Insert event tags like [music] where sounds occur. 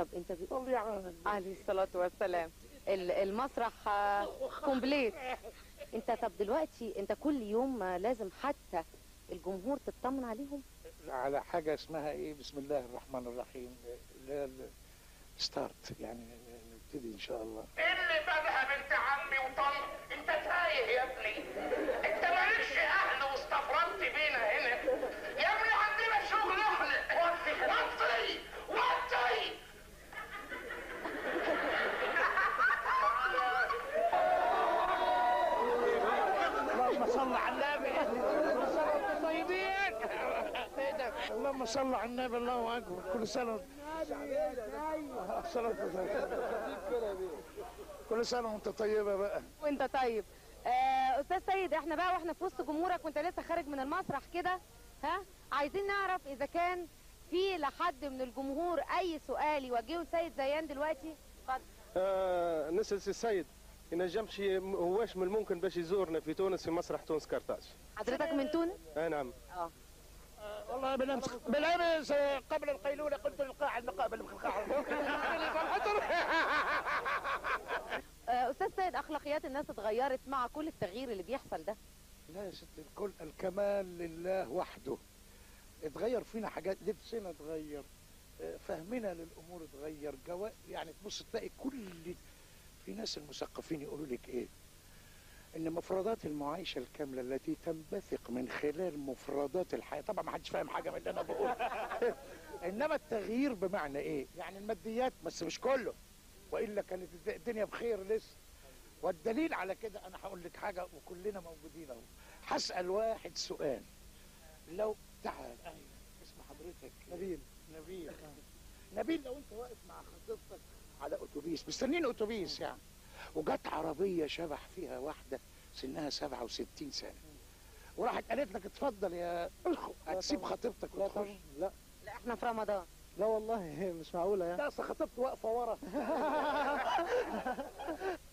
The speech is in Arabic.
طب انت على عليه الصلاة والسلام. ال- المسرح آه، complet. انت طب دلوقتي انت كل يوم آه، لازم حتى الجمهور تطمن عليهم؟ على حاجة اسمها إيه؟ بسم الله الرحمن الرحيم. اللي هي ال- start يعني نبتدي إن شاء الله. اللي بالها بنت صل على النبي. كل سنة وأنتم طيبين. اللهم صل على النبي الله أكبر. كل وسلام. كل سنة وأنت طيبة بقى. وأنت طيب. آه أستاذ سيد إحنا بقى وإحنا في وسط جمهورك وأنت لسه خارج من المسرح كده ها؟ عايزين نعرف إذا كان في لحد من الجمهور أي سؤال يوجهه السيد زيان دلوقتي؟ اتفضل آه نسأل سي السيد إن جمش هواش من الممكن باش يزورنا في تونس في مسرح تونس كارتاج. حضرتك من تونس؟ آه نعم. آه. والله بالامس بالأمس قبل القيلولة قلت للقاعد نقابل القاعد [laughs] آه، أستاذ سيد أخلاقيات الناس اتغيرت مع كل التغيير اللي بيحصل ده؟ لا يا ست الكل الكمال لله وحده. اتغير فينا حاجات لبسنا اتغير آه، فهمنا للأمور اتغير جوا يعني تبص تلاقي كل في ناس المثقفين يقولوا لك إيه؟ إن مفردات المعايشة الكاملة التي تنبثق من خلال مفردات الحياة طبعا ما حدش فاهم حاجة من اللي أنا بقوله. [laughs] إنما التغيير بمعنى إيه؟ يعني الماديات بس مش كله. وإلا كانت الدنيا بخير لسه. والدليل على كده أنا هقول لك حاجة وكلنا موجودين أهو. هسأل واحد سؤال. لو تعال. أيوه. اسم حضرتك. نبيل. نبيل. نبيل لو انت واقف مع خطيبتك على أتوبيس مستنيين أتوبيس يعني. وجت عربية شبح فيها واحدة سنها 67 سنة. وراحت قالت لك اتفضل يا ادخل هتسيب خطيبتك لا وتخش. لا. لا إحنا في رمضان. لا والله مش معقولة يعني. لا أصل خطيبته واقفة ورا. [laughs]